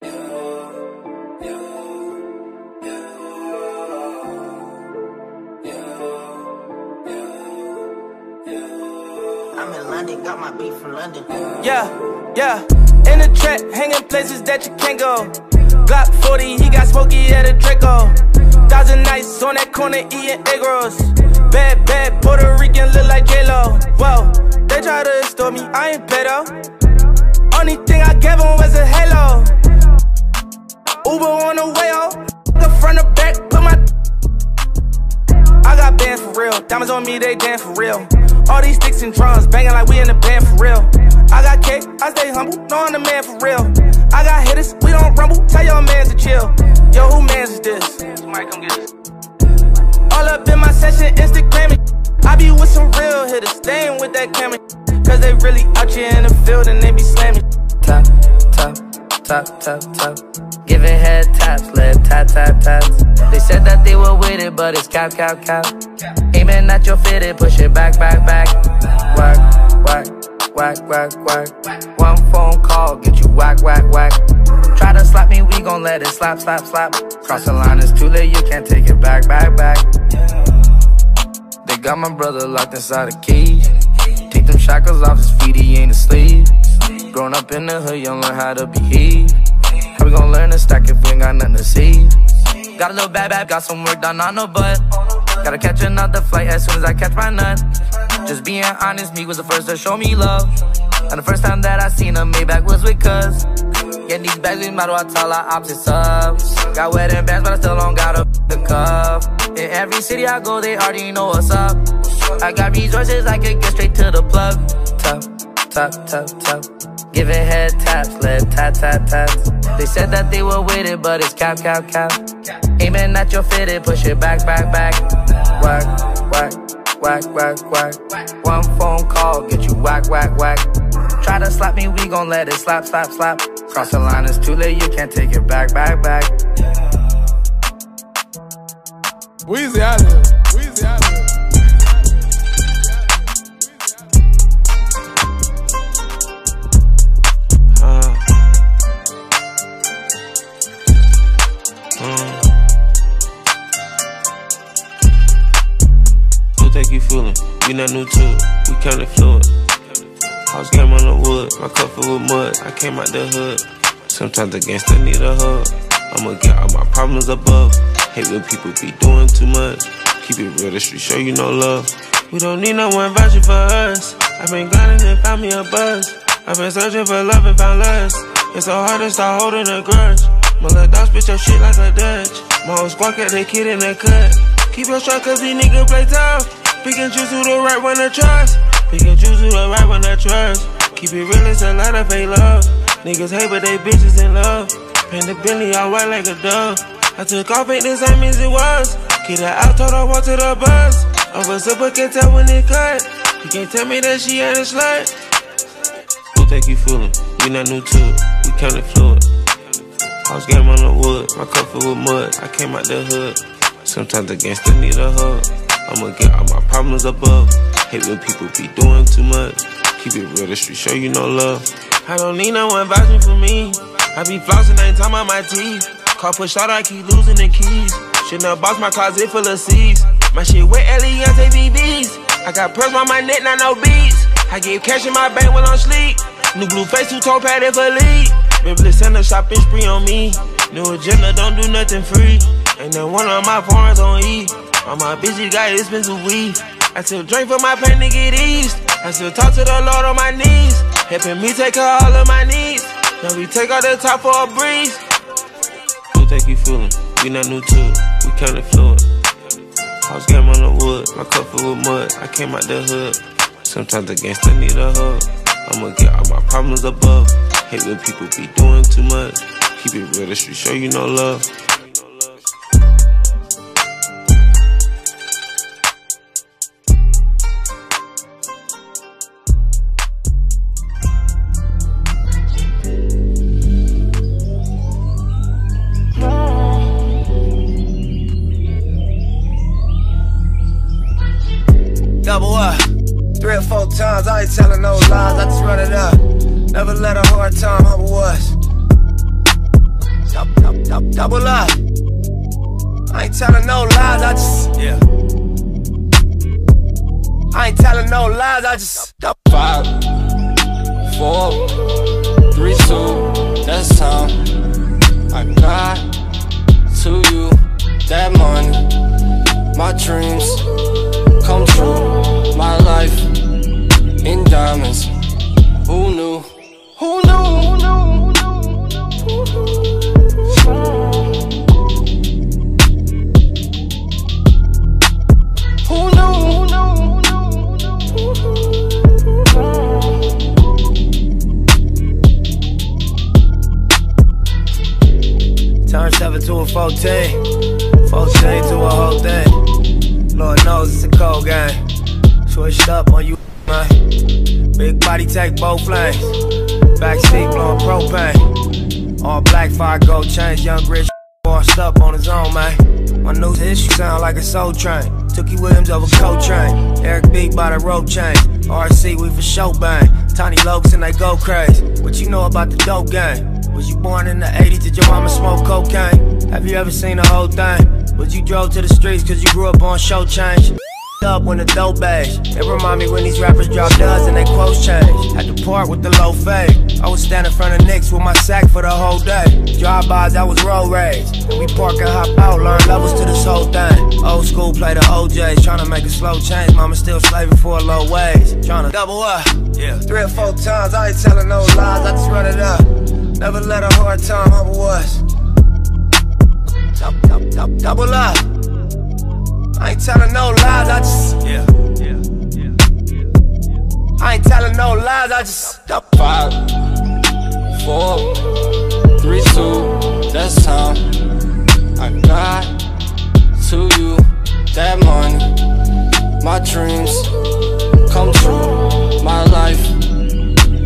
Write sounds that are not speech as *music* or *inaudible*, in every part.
I'm in London, got my from London. Yeah, yeah. In the trap, hanging places that you can't go. Glock 40, he got smoky at a Draco. Thousand nights on that corner eating egg rolls. Bad, bad Puerto Rican look like J-Lo. Whoa, they try to extort me, I ain't pedo. Only thing I gave him was a halo. Uber on the way out, the front of back, put my. I got bands for real, diamonds on me, they dance for real. All these sticks and drums banging like we in the band for real. I got cake, I stay humble, know I'm the man for real. I got hitters, we don't rumble, tell your mans to chill. Yo, who mans is this? Come get. All up in my session, Instagramming. I be with some real hitters, staying with that camera. Cause they really out here in the field and they be slamming. Top, top, top, top, top. Giving head taps, lip tap, tap, taps. They said that they were with it, but it's cap, cap, cap. Aiming at your fitted, push it back, back, back. Whack, whack, whack, whack, whack. One phone call, get you whack, whack, whack. Try to slap me, we gon' let it slap, slap, slap. Cross the line, it's too late, you can't take it back, back, back. They got my brother locked inside a cage. Take them shackles off his feet, he ain't asleep. Grown up in the hood, you learn how to behave. We gon' learn to stack if we ain't got nothing to see. Got a little bad bad, got some work done on the butt. Gotta catch another flight as soon as I catch my nut. Just being honest, me was the first to show me love. And the first time that I seen a Maybach was with cuz. Getting these bags, we might I tell our opposites up. Got wedding bands, but I still don't got a the cuff. In every city I go, they already know what's up. I got resources, I could get straight to the plug. Tap, tap, tap, tap. Giving head taps, lip tap, tap, taps. They said that they were with it, but it's cap, cap, cap. Aiming at your fitted, push it back, back, back. Whack, whack, whack, whack, whack. One phone call, get you whack, whack, whack. Try to slap me, we gon' let it slap, slap, slap. Cross the line, it's too late, you can't take it back, back, back. Weezy out here. Weezy out here. Fooling? We not new to it. We kinda fluid. House game on the wood, my cup full with mud. I came out the hood. Sometimes the gangsta need a hug. I'ma get all my problems above. Hate when people be doing too much. Keep it real, the street show you no love. We don't need no one vouching for us. I've been grinding and found me a buzz. I've been searching for love and found lust. It's so hard to start holding a grudge. My little dog spit your shit like a Dutch. My whole squad got their kid in the cut. Keep your shot cause these niggas play tough. Pick and choose who the right one to trust. Pick and choose who the right one to trust. Keep it real, it's a lot of fake love. Niggas hate but they bitches in love. Paint the Bentley all white like a dove. I took off, ain't the same as it was. Get her out, told her walk to the bus. Over super can't tell when it cut. You can't tell me that she ain't a slut. Who think you fooling? We not new to it. We kinda fluid. House game on the wood, my cup full with mud. I came out the hood. Sometimes the gangsta need a hug. I'ma get problems above. Hate when people be doing too much. Keep it real, the street show you no love. I don't need no one vouching for me. I be flossing, ain't time on my teeth. Car push out, I keep losing the keys. Shouldn't have boxed my closet full of seeds. My shit wet, Eliantte BBs. I got pearls on my neck, not no beads. I gave cash in my bank while I'm sleep. New blue face, two tone padded for lead. Send a shopping spree on me. New agenda, don't do nothing free. Ain't that one of my foreigns on E. All my bitches got expensive weed. I still drink for my pain to get eased. I still talk to the Lord on my knees. Helping me take care of all of my needs. Now we take out the top for a breeze. Who think you fooling? We not new to it. We kinda fluid. House game on the wood, my cup full with mud. I came out the hood. Sometimes the gangsta need a hug. I'ma get all my problems above. Hate when people be doing too much. Keep it real, the street show you no love. Double up. Three or four times, I ain't telling no lies, I just run it up. Never let a hard time humble us. double up. I ain't telling no lies, I just, yeah. I ain't telling no lies, I just. Five, four, three, two, that's time. I got to you that money, my dreams come true, my life in diamonds. Who knew? Who knew? Who knew? Turn 7 to a 14, 14 to a whole thing. Lord knows it's a cold game. Switched up on you, man. Big body take both lanes. Backseat blowing propane. All black fire gold chains, young rich *laughs* washed up on his own, man. My new issue sound like a soul train. Tookie Williams over Coltrane. Eric B by the rope chain. RC, we for show bang. Tiny lokes and they go crazy. What you know about the dope game? Was you born in the 80s? Did your mama smoke cocaine? Have you ever seen the whole thing? Was you drove to the streets cause you grew up on show change? Up when the dope bags. It remind me when these rappers drop duds and they quotes change. Had to part with the low fade. I was standing in front of Knicks with my sack for the whole day. Drive-bys, I was road rage. And we park and hop out, learn levels to this whole thing. Old school play the OJs, trying to make a slow change. Mama still slaving for a low wage. Trying to double up, yeah. Three or four times, I ain't telling no lies, I just run it up. Never let a hard time humble us. Double up. I ain't telling no lies, I just. Yeah, yeah, yeah. I ain't telling no lies, I just. Five, four, three, two, that's time. I got to you that money, my dreams come true, my life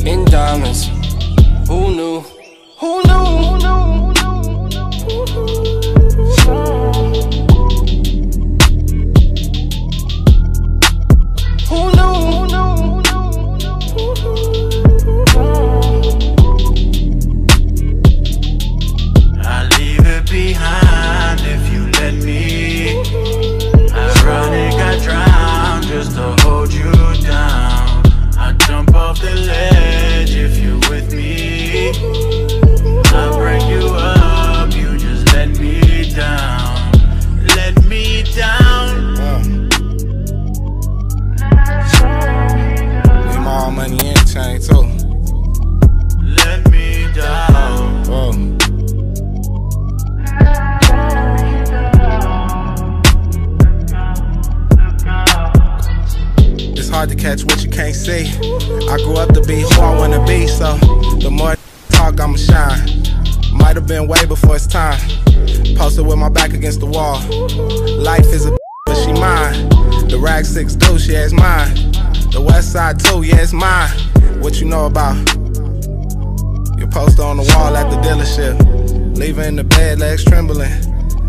in diamonds. Who knew? Have been way before it's time. Posted with my back against the wall. Life is a but she mine. The rag six too, she is mine. The west side too, yeah, it's mine. What you know about? Your poster on the wall at the dealership. Leaving in the bed, legs trembling.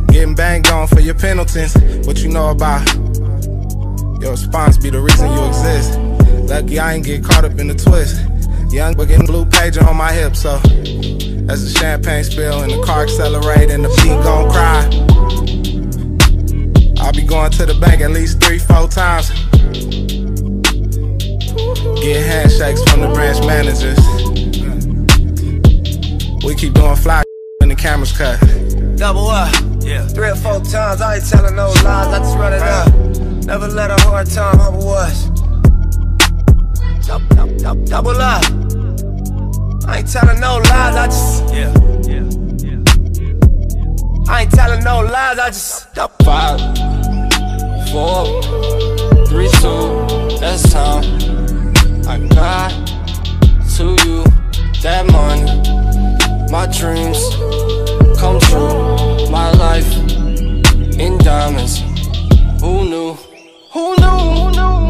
Getting banged on for your penalties. What you know about? Your response be the reason you exist. Lucky I ain't get caught up in the twist. Young but getting blue pager on my hip, so as the champagne spill and the car accelerate and the beat gon' cry. I'll be going to the bank at least three, four times. Get handshakes from the branch managers. We keep doing fly *laughs* when the cameras cut. Double up. Yeah. Three or four times, I ain't telling no lies, I just run it up. Never let a hard time humble us. telling no lies, I just. Yeah. yeah, yeah, yeah I ain't telling no lies, I just. Five, four, three, two, that's time. I got to you that money. My dreams come true. My life in diamonds. Who knew? Who knew? Who knew?